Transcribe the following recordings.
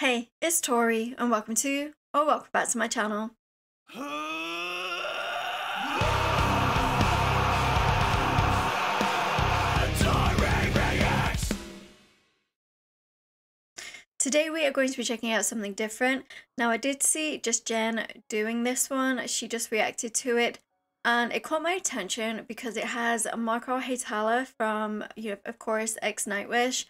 Hey, it's Tauri, and welcome to, or welcome back to my channel. Today we are going to be checking out something different. Now I did see just Jen doing this one, she just reacted to it and it caught my attention because it has Marko Hietala from, you know, of course, X Nightwish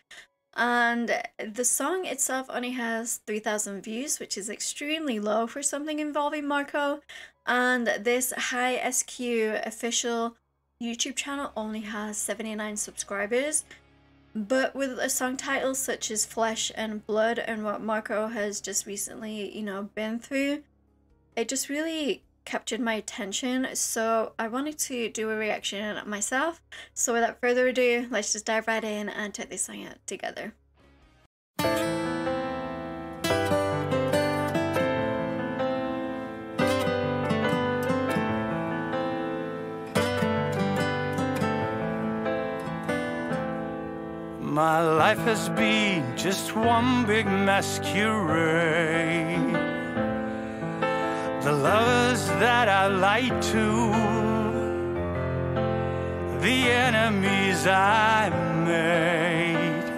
and the song itself only has 3000 views which is extremely low for something involving Marko. And this HiSQ official YouTube channel only has 79 subscribers. But with a song title such as Flesh and Blood and what Marko has just recently you know been through it just really captured my attention so I wanted to do a reaction myself so without further ado let's just dive right in and check this song out together. My life has been just one big masquerade lovers that I lied to, the enemies I made,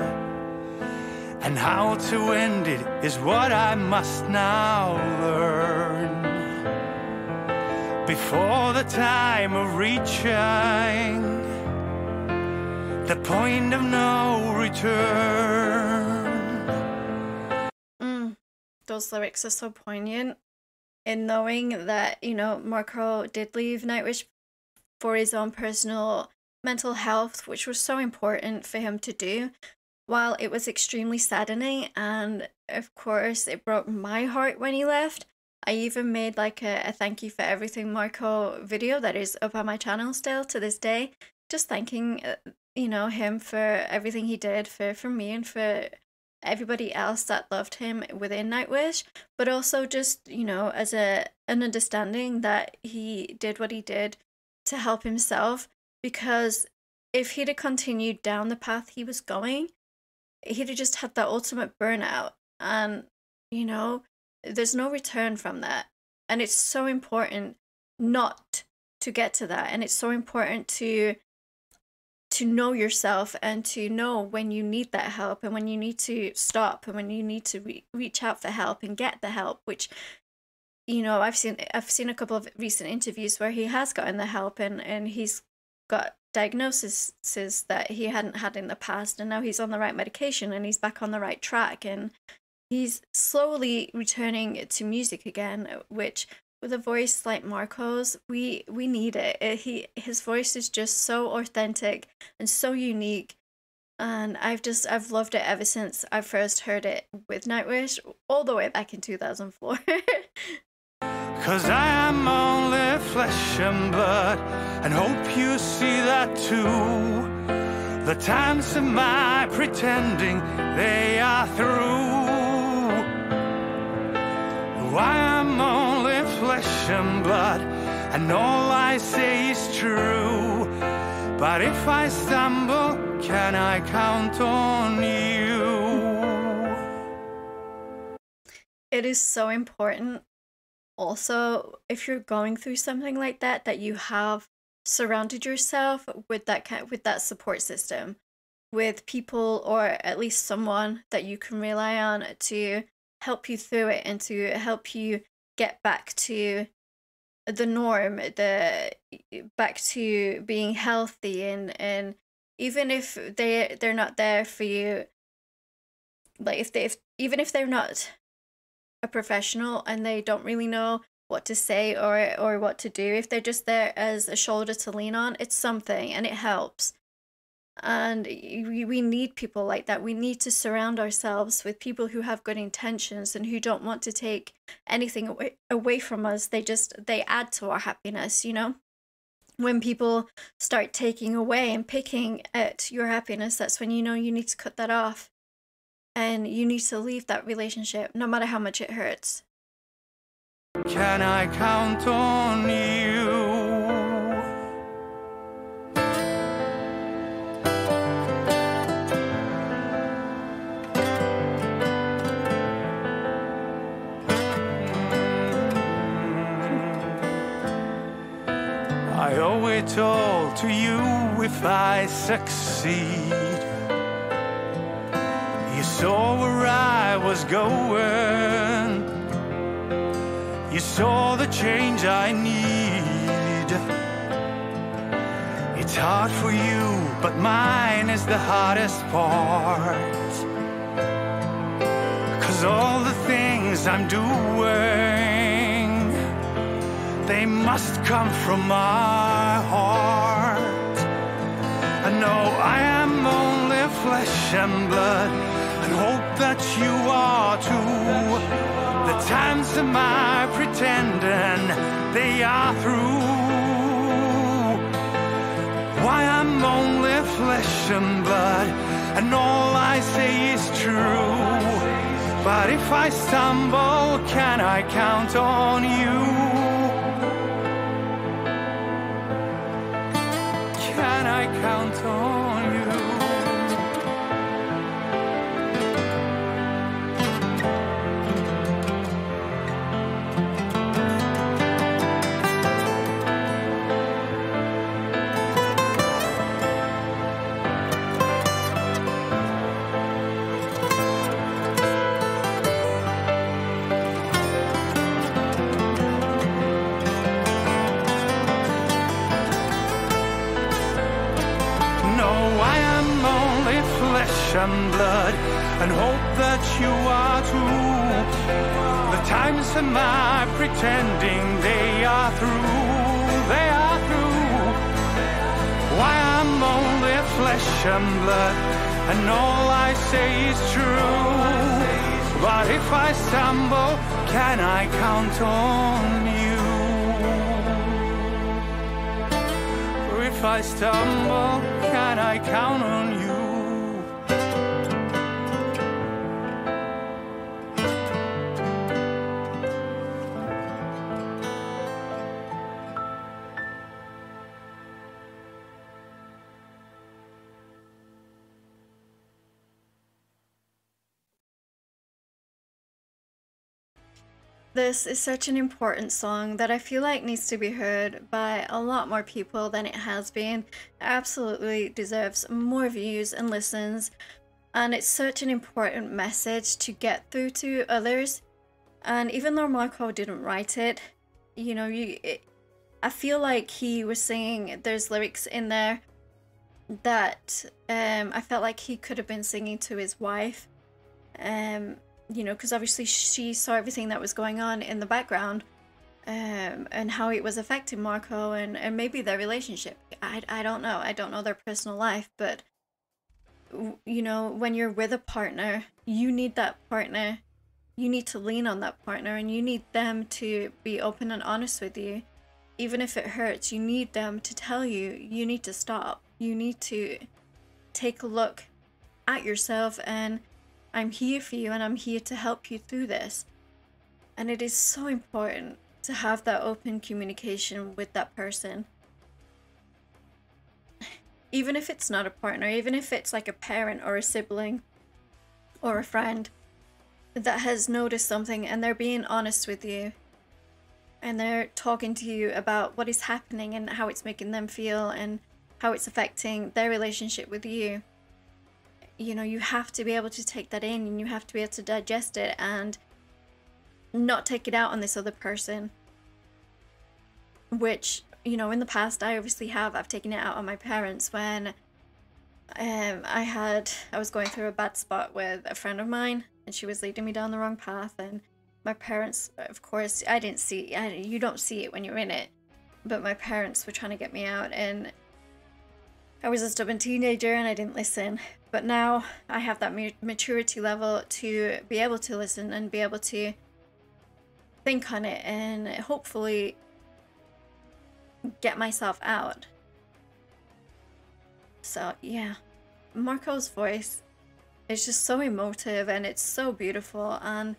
and how to end it is what I must now learn. Before the time of reaching the point of no return. Mm, those lyrics are so poignant in knowing that, you know, Marko did leave Nightwish for his own personal mental health, which was so important for him to do. While it was extremely saddening, and of course, it broke my heart when he left. I even made like a, a thank you for everything Marko video that is up on my channel still to this day, just thanking uh, you know him for everything he did for for me and for everybody else that loved him within Nightwish, but also just, you know, as a an understanding that he did what he did to help himself because if he'd have continued down the path he was going, he'd have just had that ultimate burnout and you know, there's no return from that. And it's so important not to get to that and it's so important to to know yourself and to know when you need that help and when you need to stop and when you need to re- reach out for help and get the help which you know i've seen i've seen a couple of recent interviews where he has gotten the help and and he's got diagnoses that he hadn't had in the past and now he's on the right medication and he's back on the right track and he's slowly returning to music again which with a voice like Marko's, we we need it. it. He his voice is just so authentic and so unique, and I've just I've loved it ever since I first heard it with Nightwish, all the way back in two thousand four. Cause I am only flesh and blood, and hope you see that too. The times of my pretending they are through. I am only flesh and blood, and all I say is true. But if I stumble, can I count on you? It is so important also if you're going through something like that that you have surrounded yourself with that kind with that support system with people or at least someone that you can rely on to help you through it and to help you get back to the norm the back to being healthy and and even if they they're not there for you like if they if, even if they're not a professional and they don't really know what to say or or what to do if they're just there as a shoulder to lean on it's something and it helps and we, need people like that. We need to surround ourselves with people who have good intentions and who don't want to take anything away, away from us. They just, they add to our happiness, you know? When people start taking away and picking at your happiness, that's when you know you need to cut that off. And you need to leave that relationship, no matter how much it hurts. Can I count on you? I owe it all to you if I succeed. You saw where I was going. You saw the change I need. It's hard for you, but mine is the hardest part. Cause all the things I'm doing, they must come from my heart. I know I am only flesh and blood, and hope that you are too. The times of my pretending, they are through. Why I'm only flesh and blood, and all I say is true. But if I stumble, can I count on you? I count on flesh and blood, and hope that you are too. The times of my pretending they are through, they are through. Why I'm only flesh and blood, and all I say is true. But if I stumble, can I count on you? If I stumble, can I count on you? This is such an important song that I feel like needs to be heard by a lot more people than it has been. It absolutely deserves more views and listens, and it's such an important message to get through to others. And even though Marko didn't write it, you know, you, it, I feel like he was singing. There's lyrics in there that um, I felt like he could have been singing to his wife. Um, you know, because obviously she saw everything that was going on in the background um, and how it was affecting Marko and, and maybe their relationship. I, I don't know. I don't know their personal life, but, you know, when you're with a partner, you need that partner. You need to lean on that partner and you need them to be open and honest with you. Even if it hurts, you need them to tell you you need to stop. You need to take a look at yourself and I'm here for you and I'm here to help you through this. And it is so important to have that open communication with that person. Even if it's not a partner, even if it's like a parent or a sibling or a friend that has noticed something and they're being honest with you and they're talking to you about what is happening and how it's making them feel and how it's affecting their relationship with you you know, you have to be able to take that in and you have to be able to digest it and not take it out on this other person. Which, you know, in the past, I obviously have. I've taken it out on my parents when um, I had, I was going through a bad spot with a friend of mine and she was leading me down the wrong path. And my parents, of course, I didn't see, I, you don't see it when you're in it, but my parents were trying to get me out and I was a stubborn teenager and I didn't listen. But now I have that maturity level to be able to listen and be able to think on it and hopefully get myself out. So, yeah. Marko's voice is just so emotive and it's so beautiful and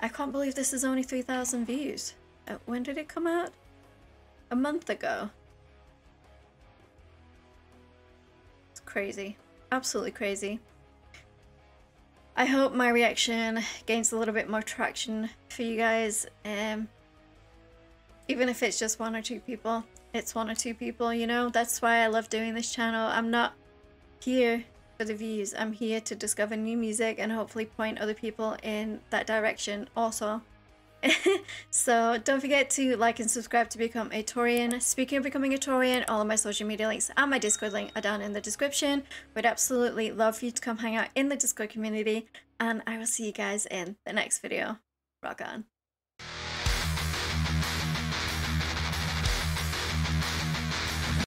I can't believe this is only 3,000 views. Uh, when did it come out? A month ago. It's crazy absolutely crazy. I hope my reaction gains a little bit more traction for you guys. Um, even if it's just one or two people. it's one or two people, you know? That's why I love doing this channel. I'm not here for the views. I'm here to discover new music and hopefully point other people in that direction also. so don't forget to like and subscribe to become a Taurian. Speaking of becoming a Taurian, all of my social media links and my Discord link are down in the description. We'd absolutely love for you to come hang out in the Discord community and I will see you guys in the next video. Rock on.